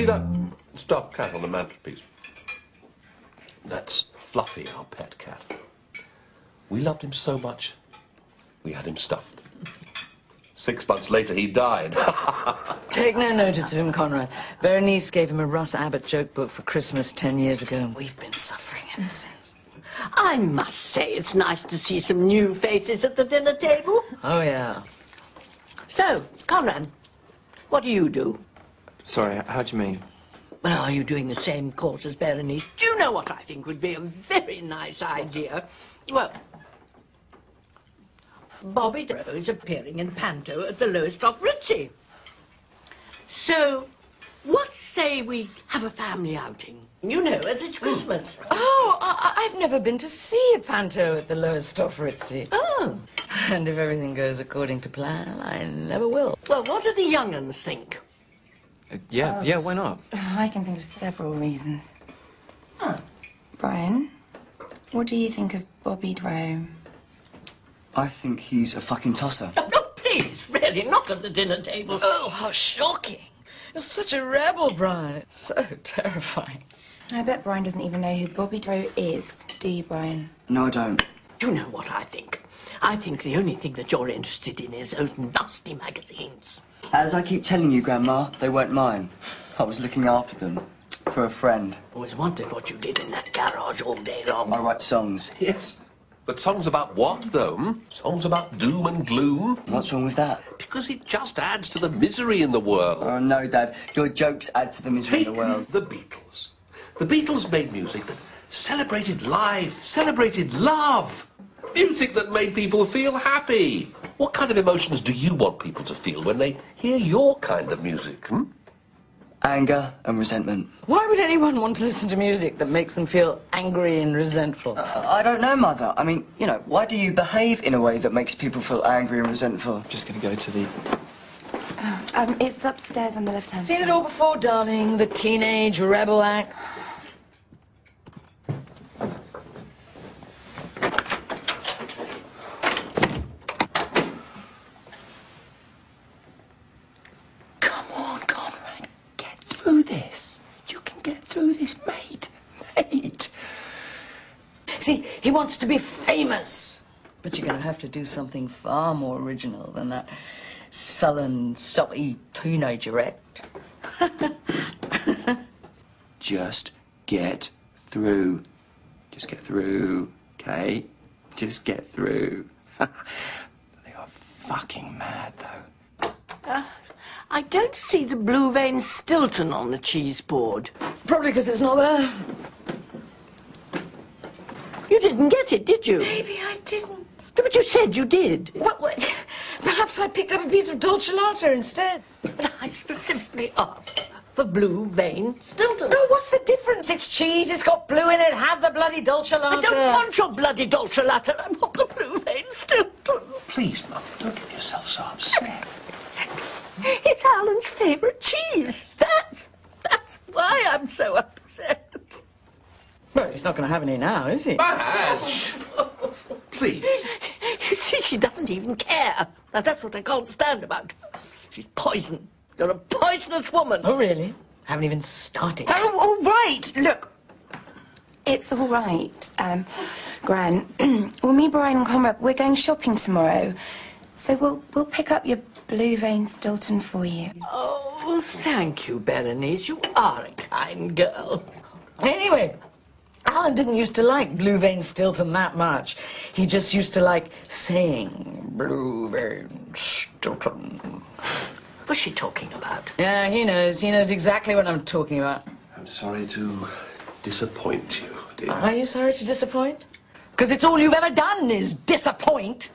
see that stuffed cat on the mantelpiece? That's Fluffy, our pet cat. We loved him so much, we had him stuffed. Six months later, he died. Take no notice of him, Conrad. Berenice gave him a Russ Abbott joke book for Christmas ten years ago, and we've been suffering ever since. I must say it's nice to see some new faces at the dinner table. Oh, yeah. So, Conrad, what do you do? Sorry, how do you mean? Well, are you doing the same course as Berenice? Do you know what I think would be a very nice idea? Well, Bobby Doe is appearing in Panto at the Lowestoft Ritzy. So, what say we have a family outing? You know, as it's Christmas. Oh, I- I- I've never been to see a panto at the Lowestoft Ritzy. Oh, And if everything goes according to plan, I never will. well, what do the young uns think? Uh, yeah, yeah, why not? I can think of several reasons. Brian, what do you think of Bobby Drome? I think he's a fucking tosser. Oh, please, really, not at the dinner table. Oh, how shocking. You're such a rebel, Brian. It's so terrifying. I bet Brian doesn't even know who Bobby Drome is. Do you, Brian? No, I don't. Do you know what I think? I think the only thing that you're interested in is those nasty magazines. As I keep telling you, Grandma, they weren't mine. I was looking after them for a friend. I Always wondered what you did in that garage all day long. I write songs. yes. But songs about what, though? hmm? Songs about doom and gloom? What's wrong with that? Because it just adds to the misery in the world. Oh, no, Dad. Your jokes add to the misery Take of the world. the Beatles. The Beatles made music that celebrated life, celebrated love. Music that made people feel happy. What kind of emotions do you want people to feel when they hear your kind of music? Hmm? Anger and resentment. Why would anyone want to listen to music that makes them feel angry and resentful? I I don't know, Mother. I mean, you know, why do you behave in a way that makes people feel angry and resentful? I'm Just gonna go to the. Um, it's upstairs on the left hand Seen it all before, darling. The teenage rebel act. Come on, Conrad. Get through this. You can get through this, mate. Mate. See, he wants to be famous. But you're going to have to do something far more original than that sullen, sulky teenager act. Just get through. Just get through, okay? Just get through. they are fucking mad, though. Ah. I don't see the blue vein Stilton on the cheese board. Probably because it's not there. You didn't get it, did you? Maybe I didn't. But you said you did. What, what? Perhaps I picked up a piece of dolcelatte instead. But I specifically asked for blue vein Stilton. No, what's the difference? It's cheese, it's got blue in it. Have the bloody dolcelatte. I don't want your bloody dolcelatte. I want the blue vein Stilton. Please, Mum, don't get yourself so upset. It's Alan's favourite cheese. That's that's why I'm so upset. Well, he's not going to have any now, is he? Badge! Please. You see, she doesn't even care. Now that's what I can't stand about. She's poison. You're a poisonous woman. Oh, really? I Haven't even started. Oh, all right. Look, it's all right. Um, Gran, well, me, Brian, and Conrad, we're going shopping tomorrow, so we'll we'll pick up your blue vein Stilton for you. Oh, thank you, Berenice. You are a kind girl. Anyway, Alan didn't used to like Blue Vein Stilton that much. He just used to like saying Blue Vein Stilton. What's she talking about? Yeah, he knows. He knows exactly what I'm talking about. I'm sorry to disappoint you, dear. Are you sorry to disappoint? Because it's all you've ever done is disappoint.